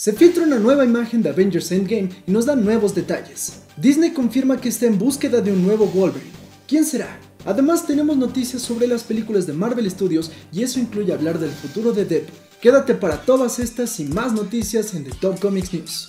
Se filtra una nueva imagen de Avengers Endgame y nos da nuevos detalles. Disney confirma que está en búsqueda de un nuevo Wolverine. ¿Quién será? Además tenemos noticias sobre las películas de Marvel Studios y eso incluye hablar del futuro de Deadpool. Quédate para todas estas y más noticias en The Top Comics News.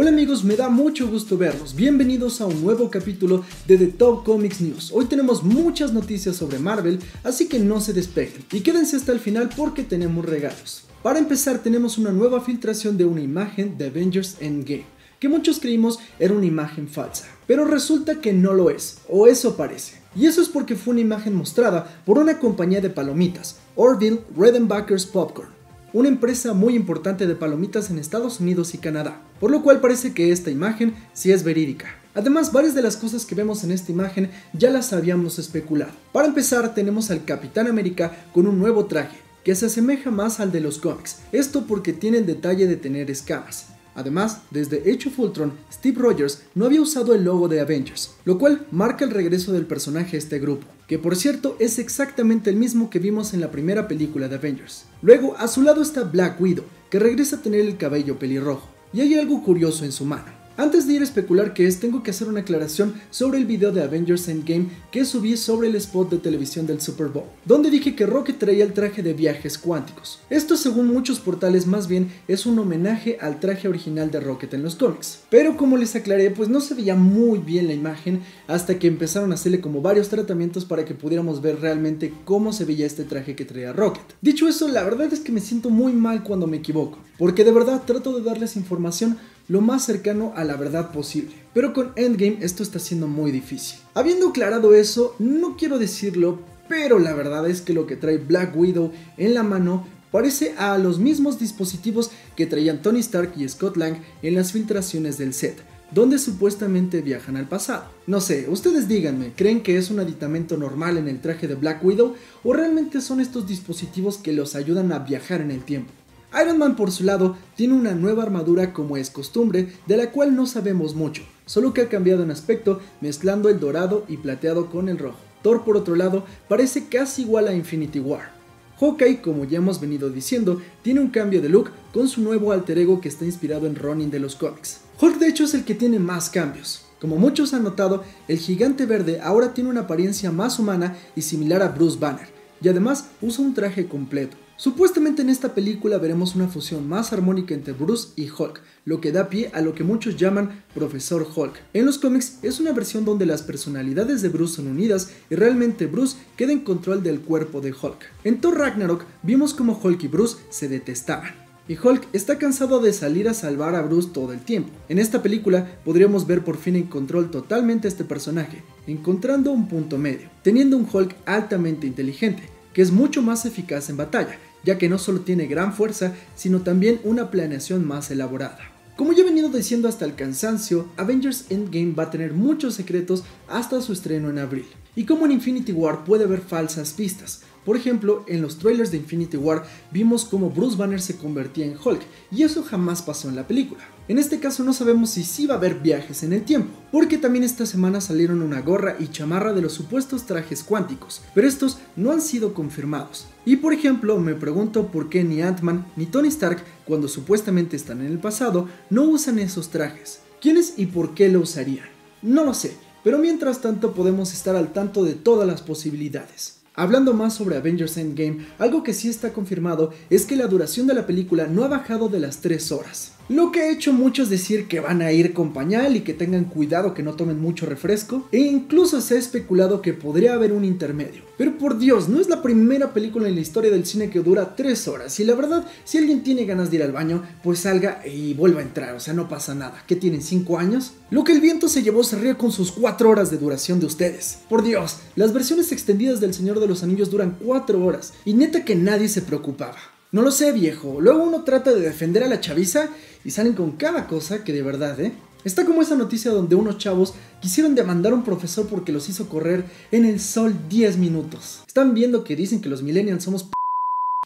Hola amigos, me da mucho gusto verlos. Bienvenidos a un nuevo capítulo de The Top Comics News. Hoy tenemos muchas noticias sobre Marvel, así que no se despeguen y quédense hasta el final porque tenemos regalos. Para empezar tenemos una nueva filtración de una imagen de Avengers Endgame, que muchos creímos era una imagen falsa, pero resulta que no lo es, o eso parece. Y eso es porque fue una imagen mostrada por una compañía de palomitas, Orville Redenbacher's Popcorn una empresa muy importante de palomitas en Estados Unidos y Canadá, por lo cual parece que esta imagen sí es verídica. Además, varias de las cosas que vemos en esta imagen ya las habíamos especulado. Para empezar, tenemos al Capitán América con un nuevo traje, que se asemeja más al de los cómics, esto porque tiene el detalle de tener escamas. Además, desde Age of Ultron, Steve Rogers no había usado el logo de Avengers, lo cual marca el regreso del personaje a este grupo, que por cierto es exactamente el mismo que vimos en la primera película de Avengers. Luego, a su lado está Black Widow, que regresa a tener el cabello pelirrojo, y hay algo curioso en su mano. Antes de ir a especular qué es, tengo que hacer una aclaración sobre el video de Avengers Endgame que subí sobre el spot de televisión del Super Bowl, donde dije que Rocket traía el traje de viajes cuánticos. Esto según muchos portales más bien es un homenaje al traje original de Rocket en los cómics. Pero como les aclaré, pues no se veía muy bien la imagen hasta que empezaron a hacerle como varios tratamientos para que pudiéramos ver realmente cómo se veía este traje que traía Rocket. Dicho eso, la verdad es que me siento muy mal cuando me equivoco, porque de verdad trato de darles información lo más cercano a la verdad posible. Pero con Endgame esto está siendo muy difícil. Habiendo aclarado eso, no quiero decirlo, pero la verdad es que lo que trae Black Widow en la mano parece a los mismos dispositivos que traían Tony Stark y Scott Lang en las filtraciones del set, donde supuestamente viajan al pasado. No sé, ustedes díganme, ¿creen que es un aditamento normal en el traje de Black Widow o realmente son estos dispositivos que los ayudan a viajar en el tiempo? Iron Man por su lado tiene una nueva armadura como es costumbre, de la cual no sabemos mucho, solo que ha cambiado en aspecto mezclando el dorado y plateado con el rojo. Thor por otro lado parece casi igual a Infinity War. Hawkeye, como ya hemos venido diciendo, tiene un cambio de look con su nuevo alter ego que está inspirado en Ronin de los cómics. Hulk de hecho es el que tiene más cambios. Como muchos han notado, el gigante verde ahora tiene una apariencia más humana y similar a Bruce Banner, y además usa un traje completo. Supuestamente en esta película veremos una fusión más armónica entre Bruce y Hulk, lo que da pie a lo que muchos llaman Profesor Hulk. En los cómics es una versión donde las personalidades de Bruce son unidas y realmente Bruce queda en control del cuerpo de Hulk. En Thor Ragnarok vimos como Hulk y Bruce se detestaban. Y Hulk está cansado de salir a salvar a Bruce todo el tiempo. En esta película podríamos ver por fin en control totalmente este personaje, encontrando un punto medio, teniendo un Hulk altamente inteligente, que es mucho más eficaz en batalla, ya que no solo tiene gran fuerza, sino también una planeación más elaborada. Como ya he venido diciendo hasta el cansancio, Avengers Endgame va a tener muchos secretos hasta su estreno en abril. Y como en Infinity War puede haber falsas pistas, por ejemplo, en los trailers de Infinity War vimos cómo Bruce Banner se convertía en Hulk, y eso jamás pasó en la película. En este caso no sabemos si sí va a haber viajes en el tiempo, porque también esta semana salieron una gorra y chamarra de los supuestos trajes cuánticos, pero estos no han sido confirmados. Y por ejemplo, me pregunto por qué ni Ant-Man ni Tony Stark, cuando supuestamente están en el pasado, no usan esos trajes. ¿Quiénes y por qué lo usarían? No lo sé, pero mientras tanto podemos estar al tanto de todas las posibilidades. Hablando más sobre Avengers Endgame, algo que sí está confirmado es que la duración de la película no ha bajado de las 3 horas. Lo que ha hecho muchos decir que van a ir con pañal y que tengan cuidado que no tomen mucho refresco, e incluso se ha especulado que podría haber un intermedio. Pero por Dios, no es la primera película en la historia del cine que dura 3 horas, y la verdad, si alguien tiene ganas de ir al baño, pues salga y vuelva a entrar, o sea, no pasa nada. ¿Qué tienen, 5 años? Lo que el viento se llevó se ríe con sus 4 horas de duración de ustedes. Por Dios, las versiones extendidas del Señor de los Anillos duran 4 horas, y neta que nadie se preocupaba. No lo sé, viejo. Luego uno trata de defender a la chaviza y salen con cada cosa que de verdad, ¿eh? Está como esa noticia donde unos chavos quisieron demandar a un profesor porque los hizo correr en el sol 10 minutos. Están viendo que dicen que los millennials somos p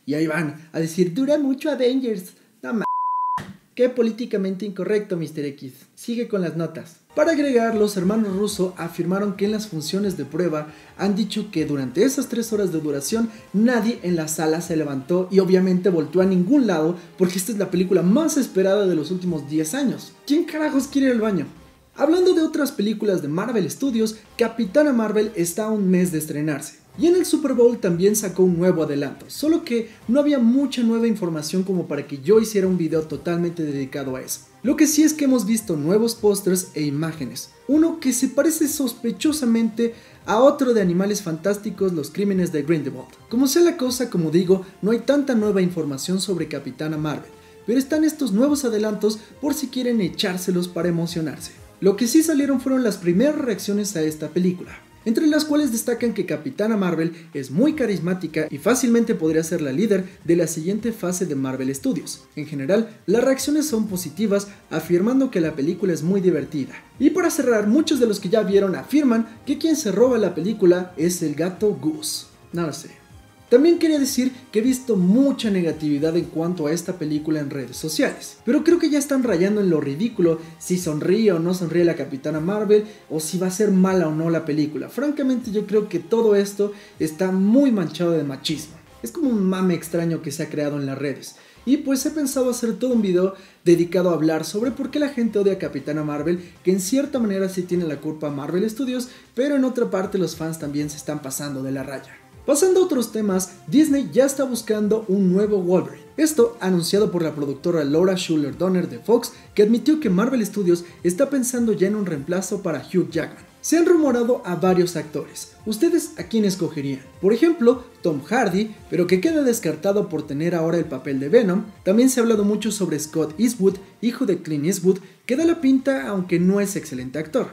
y ahí van a decir, dura mucho Avengers. Qué políticamente incorrecto, Mr. X. Sigue con las notas. Para agregar, los hermanos Russo afirmaron que en las funciones de prueba han dicho que durante esas tres horas de duración nadie en la sala se levantó y obviamente volteó a ningún lado porque esta es la película más esperada de los últimos 10 años. ¿Quién carajos quiere ir al baño? Hablando de otras películas de Marvel Studios, Capitana Marvel está a un mes de estrenarse. Y en el Super Bowl también sacó un nuevo adelanto, solo que no había mucha nueva información como para que yo hiciera un video totalmente dedicado a eso. Lo que sí es que hemos visto nuevos pósters e imágenes, uno que se parece sospechosamente a otro de Animales Fantásticos, Los Crímenes de Grindelwald. Como sea la cosa, como digo, no hay tanta nueva información sobre Capitana Marvel, pero están estos nuevos adelantos por si quieren echárselos para emocionarse. Lo que sí salieron fueron las primeras reacciones a esta película entre las cuales destacan que Capitana Marvel es muy carismática y fácilmente podría ser la líder de la siguiente fase de Marvel Studios. En general, las reacciones son positivas, afirmando que la película es muy divertida. Y para cerrar, muchos de los que ya vieron afirman que quien se roba la película es el gato Goose. No sé. También quería decir que he visto mucha negatividad en cuanto a esta película en redes sociales, pero creo que ya están rayando en lo ridículo si sonríe o no sonríe la Capitana Marvel o si va a ser mala o no la película. Francamente yo creo que todo esto está muy manchado de machismo. Es como un mame extraño que se ha creado en las redes. Y pues he pensado hacer todo un video dedicado a hablar sobre por qué la gente odia a Capitana Marvel, que en cierta manera sí tiene la culpa Marvel Studios, pero en otra parte los fans también se están pasando de la raya. Pasando a otros temas, Disney ya está buscando un nuevo Wolverine. Esto anunciado por la productora Laura Schuller Donner de Fox, que admitió que Marvel Studios está pensando ya en un reemplazo para Hugh Jackman. Se han rumorado a varios actores. ¿Ustedes a quién escogerían? Por ejemplo, Tom Hardy, pero que queda descartado por tener ahora el papel de Venom. También se ha hablado mucho sobre Scott Eastwood, hijo de Clint Eastwood, que da la pinta aunque no es excelente actor.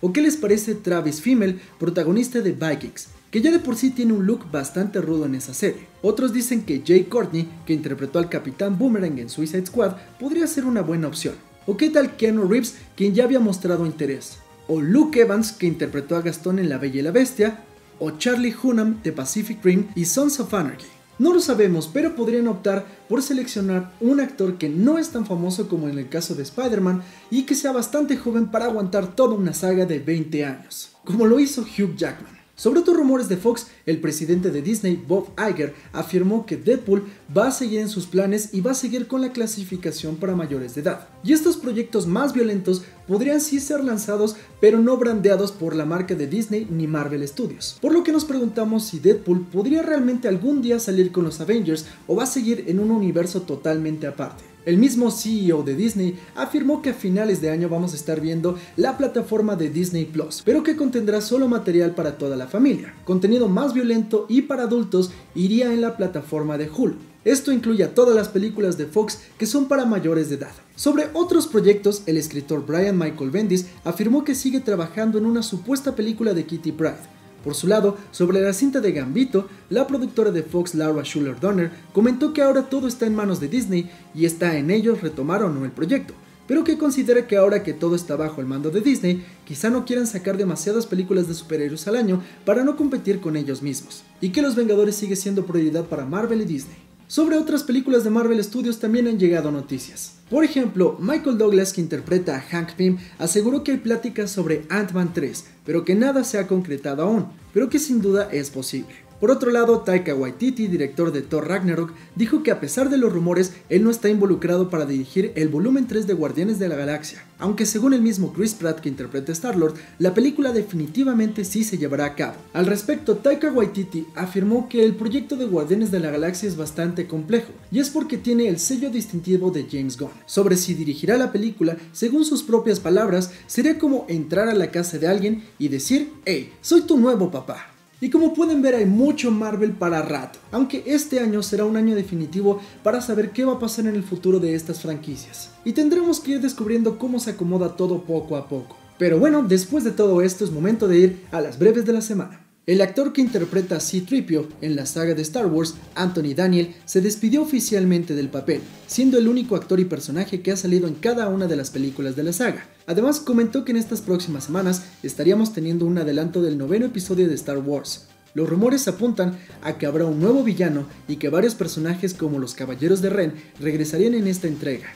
¿O qué les parece Travis Fimmel, protagonista de Vikings? Que ya de por sí tiene un look bastante rudo en esa serie. Otros dicen que Jay Courtney, que interpretó al Capitán Boomerang en Suicide Squad, podría ser una buena opción. ¿O qué tal Keanu Reeves, quien ya había mostrado interés? ¿O Luke Evans, que interpretó a Gastón en La Bella y la Bestia? ¿O Charlie Hunnam de Pacific Rim y Sons of Anarchy? No lo sabemos, pero podrían optar por seleccionar un actor que no es tan famoso como en el caso de Spider-Man y que sea bastante joven para aguantar toda una saga de 20 años, como lo hizo Hugh Jackman. Sobre otros rumores de Fox, el presidente de Disney, Bob Iger, afirmó que Deadpool va a seguir en sus planes y va a seguir con la clasificación para mayores de edad. Y estos proyectos más violentos podrían sí ser lanzados, pero no brandeados por la marca de Disney ni Marvel Studios. Por lo que nos preguntamos si Deadpool podría realmente algún día salir con los Avengers o va a seguir en un universo totalmente aparte. El mismo CEO de Disney afirmó que a finales de año vamos a estar viendo la plataforma de Disney Plus, pero que contendrá solo material para toda la familia. Contenido más violento y para adultos iría en la plataforma de Hulu. Esto incluye a todas las películas de Fox que son para mayores de edad. Sobre otros proyectos, el escritor Brian Michael Bendis afirmó que sigue trabajando en una supuesta película de Kitty Pride por su lado, sobre la cinta de Gambito, la productora de Fox Laura Schuller Donner comentó que ahora todo está en manos de Disney y está en ellos retomar o no el proyecto, pero que considera que ahora que todo está bajo el mando de Disney, quizá no quieran sacar demasiadas películas de superhéroes al año para no competir con ellos mismos, y que Los Vengadores sigue siendo prioridad para Marvel y Disney. Sobre otras películas de Marvel Studios también han llegado noticias. Por ejemplo, Michael Douglas, que interpreta a Hank Pym, aseguró que hay pláticas sobre Ant-Man 3, pero que nada se ha concretado aún, pero que sin duda es posible. Por otro lado, Taika Waititi, director de Thor Ragnarok, dijo que a pesar de los rumores, él no está involucrado para dirigir el volumen 3 de Guardianes de la Galaxia, aunque según el mismo Chris Pratt que interpreta Star-Lord, la película definitivamente sí se llevará a cabo. Al respecto, Taika Waititi afirmó que el proyecto de Guardianes de la Galaxia es bastante complejo, y es porque tiene el sello distintivo de James Gunn. Sobre si dirigirá la película, según sus propias palabras, sería como entrar a la casa de alguien y decir, hey, soy tu nuevo papá. Y como pueden ver hay mucho Marvel para rato, aunque este año será un año definitivo para saber qué va a pasar en el futuro de estas franquicias. Y tendremos que ir descubriendo cómo se acomoda todo poco a poco. Pero bueno, después de todo esto es momento de ir a las breves de la semana. El actor que interpreta a C-Tripio en la saga de Star Wars, Anthony Daniel, se despidió oficialmente del papel, siendo el único actor y personaje que ha salido en cada una de las películas de la saga. Además, comentó que en estas próximas semanas estaríamos teniendo un adelanto del noveno episodio de Star Wars. Los rumores apuntan a que habrá un nuevo villano y que varios personajes como los Caballeros de Ren regresarían en esta entrega.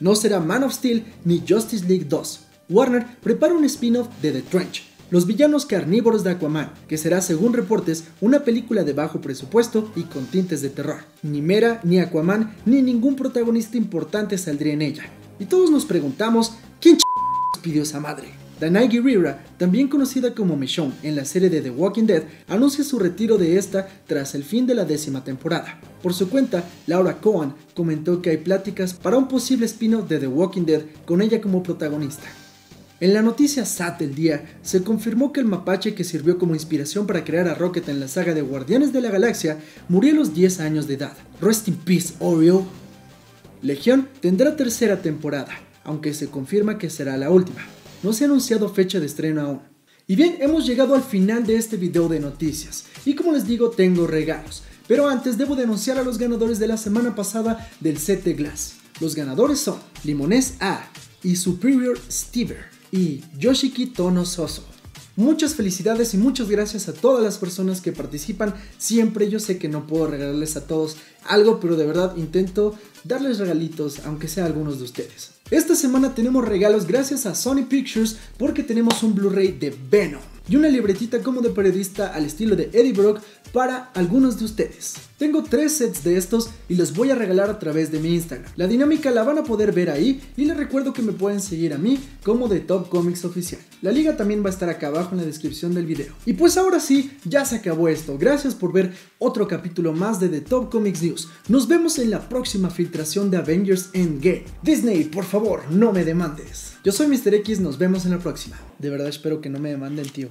No será Man of Steel ni Justice League 2. Warner prepara un spin-off de The Trench, los villanos carnívoros de Aquaman, que será según reportes una película de bajo presupuesto y con tintes de terror. Ni Mera, ni Aquaman, ni ningún protagonista importante saldría en ella. Y todos nos preguntamos, ¿quién ch pidió esa madre? Danai Gurira, también conocida como Michonne en la serie de The Walking Dead, anuncia su retiro de esta tras el fin de la décima temporada. Por su cuenta, Laura Cohen comentó que hay pláticas para un posible spin-off de The Walking Dead con ella como protagonista. En la noticia SAT del día, se confirmó que el mapache que sirvió como inspiración para crear a Rocket en la saga de Guardianes de la Galaxia murió a los 10 años de edad. Rest in peace, Oreo. Legión tendrá tercera temporada, aunque se confirma que será la última. No se ha anunciado fecha de estreno aún. Y bien, hemos llegado al final de este video de noticias. Y como les digo, tengo regalos. Pero antes debo denunciar a los ganadores de la semana pasada del CT Glass. Los ganadores son Limones A y Superior Stever y Yoshiki Tono Soso. Muchas felicidades y muchas gracias a todas las personas que participan. Siempre yo sé que no puedo regalarles a todos algo, pero de verdad intento darles regalitos, aunque sea a algunos de ustedes. Esta semana tenemos regalos gracias a Sony Pictures porque tenemos un Blu-ray de Venom y una libretita como de periodista al estilo de Eddie Brock para algunos de ustedes. Tengo tres sets de estos y los voy a regalar a través de mi Instagram. La dinámica la van a poder ver ahí y les recuerdo que me pueden seguir a mí como de Top Comics Oficial. La liga también va a estar acá abajo en la descripción del video. Y pues ahora sí, ya se acabó esto. Gracias por ver otro capítulo más de The Top Comics News. Nos vemos en la próxima filtración de Avengers Endgame. Disney, por favor, no me demandes. Yo soy Mr. X, nos vemos en la próxima. De verdad espero que no me demanden, tío.